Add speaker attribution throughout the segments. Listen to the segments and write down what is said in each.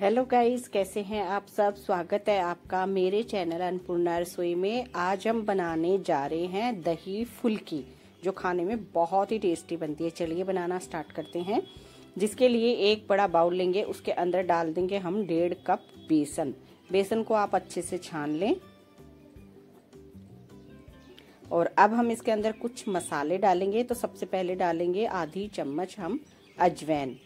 Speaker 1: Hello guys कैसे हैं आप सब? स्वागत है आपका मेरे चैनल अन्नपूर्णा रसोई में। आज हम बनाने जा रहे हैं दही फुल्की, जो खाने में बहुत ही टेस्टी बनती है। चलिए बनाना स्टार्ट करते हैं। जिसके लिए एक बड़ा बाउल लेंगे, उसके अंदर डाल देंगे हम डेढ़ कप बेसन। बेसन को आप अच्छे से छान लें। और अब हम इसके अंदर कुछ मसाले डालेंगे। तो सबसे पहले डालेंगे आधी चम्मच हम अजवैन।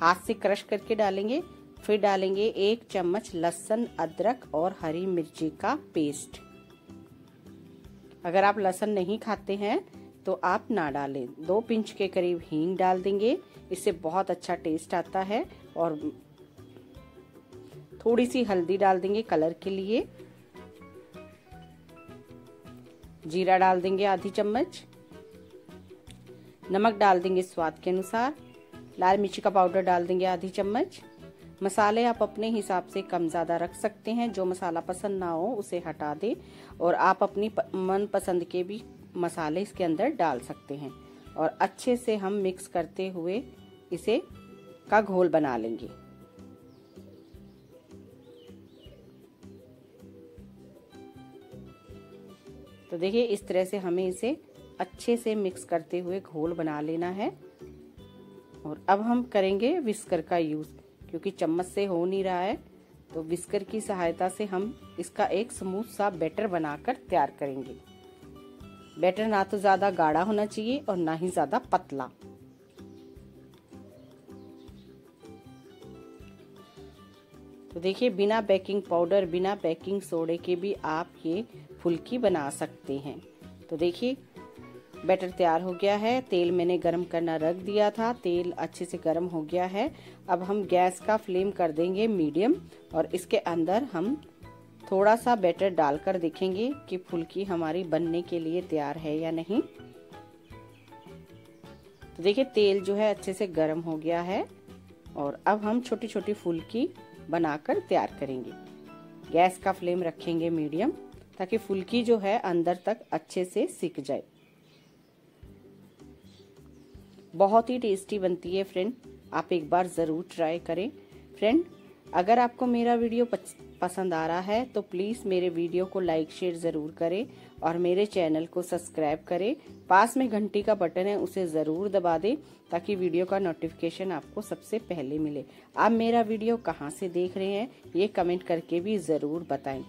Speaker 1: हाथ से क्रश करके डालेंगे। फिर डालेंगे एक चम्मच लहसुन, अदरक और हरी मिर्ची का पेस्ट। अगर आप लहसुन नहीं खाते हैं तो आप ना डालें। दो पिंच के करीब हींग डाल देंगे। इससे बहुत अच्छा टेस्ट आता है और थोड़ी सी हल्दी डाल देंगे कलर के लिए। जीरा डाल देंगे आधी चम्मच। नमक डाल देंगे स्वाद के अनुसार। लाल मिर्ची का पाउडर डाल देंगे आधी चम्मच। मसाले आप अपने हिसाब से कम ज़्यादा रख सकते हैं, जो मसाला पसंद ना हो उसे हटा दें और आप अपनी मन पसंद के भी मसाले इसके अंदर डाल सकते हैं। और अच्छे से हम मिक्स करते हुए इसे का घोल बना लेंगे। तो देखिए, इस तरह से हमें इसे अच्छे से मिक्स करते हुए घोल बना लेना है। और अब हम करेंगे विस्कर का यूज़ क्योंकि चम्मच से हो नहीं रहा है तो विस्कर की सहायता से हम इसका एक स्मूथ सा बैटर बनाकर तैयार करेंगे। बैटर ना तो ज़्यादा गाढ़ा होना चाहिए और ना ही ज़्यादा पतला। तो देखिए, बिना बेकिंग पाउडर बिना बेकिंग सोडे के भी आप ये फुल्की बना सकते हैं। तो देखिए बैटर तैयार हो गया है। तेल मैंने गरम करना रख दिया था। तेल अच्छे से गरम हो गया है। अब हम गैस का फ्लेम कर देंगे मीडियम और इसके अंदर हम थोड़ा सा बैटर डालकर देखेंगे कि फुल्की हमारी बनने के लिए तैयार है या नहीं। तो देखिए, तेल जो है अच्छे से गर्म हो गया है और अब हम छोटी छोटी फुल्की बनाकर तैयार करेंगे। गैस का फ्लेम रखेंगे मीडियम ताकि फुल्की जो है अंदर तक अच्छे से सिक जाए। बहुत ही टेस्टी बनती है फ्रेंड आप एक बार ज़रूर ट्राई करें. फ्रेंड अगर आपको मेरा वीडियो पसंद आ रहा है तो प्लीज़ मेरे वीडियो को लाइक शेयर ज़रूर करें और मेरे चैनल को सब्सक्राइब करें. पास में घंटी का बटन है, उसे ज़रूर दबा दें ताकि वीडियो का नोटिफिकेशन आपको सबसे पहले मिले. आप मेरा वीडियो कहाँ से देख रहे हैं, ये कमेंट करके भी ज़रूर बताएँ.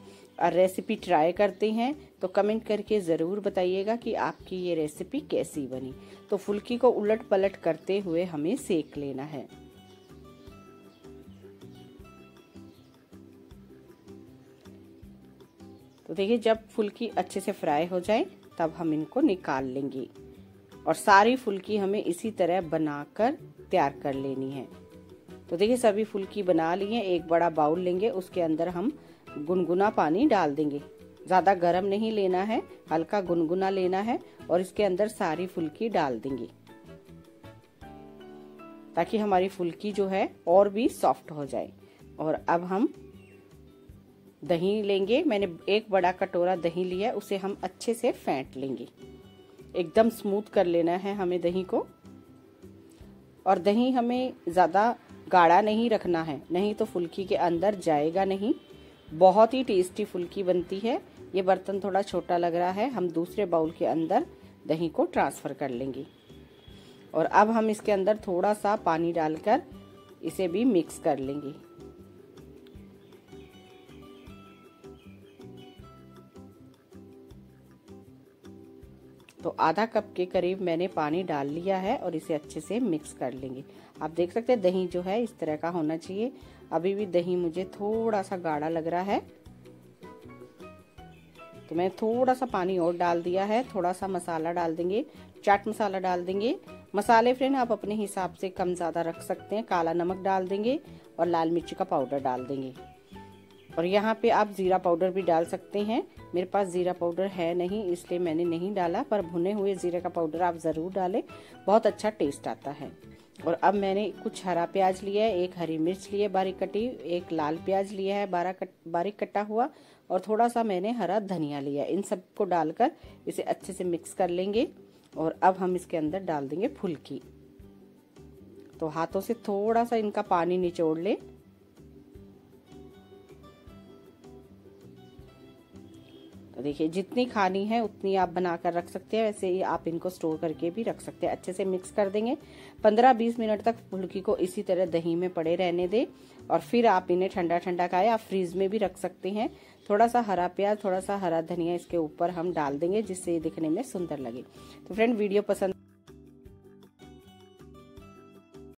Speaker 1: रेसिपी ट्राई करते हैं तो कमेंट करके ज़रूर बताइएगा कि आपकी ये रेसिपी कैसी बनी। तो फुल्की को उलट पलट करते हुए हमें सेक लेना है। तो देखिए, जब फुल्की अच्छे से फ्राई हो जाए, तब हम इनको निकाल लेंगे। और सारी फुल्की हमें इसी तरह बनाकर तैयार कर लेनी है। तो देखिए, सभी फुल्की बना ली है, एक बड़ा बाउल लेंगे, उसके अंदर हम गुनगुना पानी डाल देंगे। ज़्यादा गर्म नहीं लेना है, हल्का गुनगुना लेना है और इसके अंदर सारी फुल्की डाल देंगे। ताकि हमारी फुल्की जो है और भी सॉफ्ट हो जाए। और अब हम दही लेंगे। मैंने एक बड़ा कटोरा दही लिया उसे हम अच्छे से फेंट लेंगे। एकदम स्मूथ कर लेना है हमें दही को। और दही हमें ज़्यादा गाढ़ा नहीं रखना है, नहीं तो फुल्की के अंदर जाएगा नहीं। बहुत ही टेस्टी फुल्की बनती है। ये बर्तन थोड़ा छोटा लग रहा है। हम दूसरे बाउल के अंदर दही को ट्रांसफ़र कर लेंगे। और अब हम इसके अंदर थोड़ा सा पानी डालकर इसे भी मिक्स कर लेंगे। तो आधा कप के करीब मैंने पानी डाल लिया है और इसे अच्छे से मिक्स कर लेंगे। आप देख सकते हैं, दही जो है इस तरह का होना चाहिए। अभी भी दही मुझे थोड़ा सा गाढ़ा लग रहा है। तो मैं थोड़ा सा पानी और डाल दिया है, थोड़ा सा मसाला डाल देंगे, चाट मसाला डाल देंगे। मसाले फ्रेंड आप अपने हिसाब से कम ज़्यादा रख सकते हैं, काला नमक डाल देंगे और लाल मिर्ची का पाउडर डाल देंगे। और यहाँ पे आप ज़ीरा पाउडर भी डाल सकते हैं। मेरे पास ज़ीरा पाउडर है नहीं, इसलिए मैंने नहीं डाला, पर भुने हुए ज़ीरे का पाउडर आप ज़रूर डालें। बहुत अच्छा टेस्ट आता है। और अब मैंने कुछ हरा प्याज लिया है, एक हरी मिर्च ली है बारीक कटी, एक लाल प्याज लिया है बारह कट, बारीक कटा हुआ, और थोड़ा सा मैंने हरा धनिया लिया इन सबको डालकर इसे अच्छे से मिक्स कर लेंगे, और अब हम इसके अंदर डाल देंगे फुल्की। तो हाथों से थोड़ा सा इनका पानी निचोड़ ले। देखिए, जितनी खानी है उतनी आप बना कर रख सकते हैं। वैसे ही आप इनको स्टोर करके भी रख सकते हैं। अच्छे से मिक्स कर देंगे। 15-20 मिनट तक फुल्की को इसी तरह दही में पड़े रहने दें और फिर आप इन्हें ठंडा ठंडा खाए। आप फ्रीज में भी रख सकते हैं। थोड़ा सा हरा प्याज थोड़ा सा हरा धनिया इसके ऊपर हम डाल देंगे, जिससे ये दिखने में सुंदर लगे। तो फ्रेंड वीडियो पसंद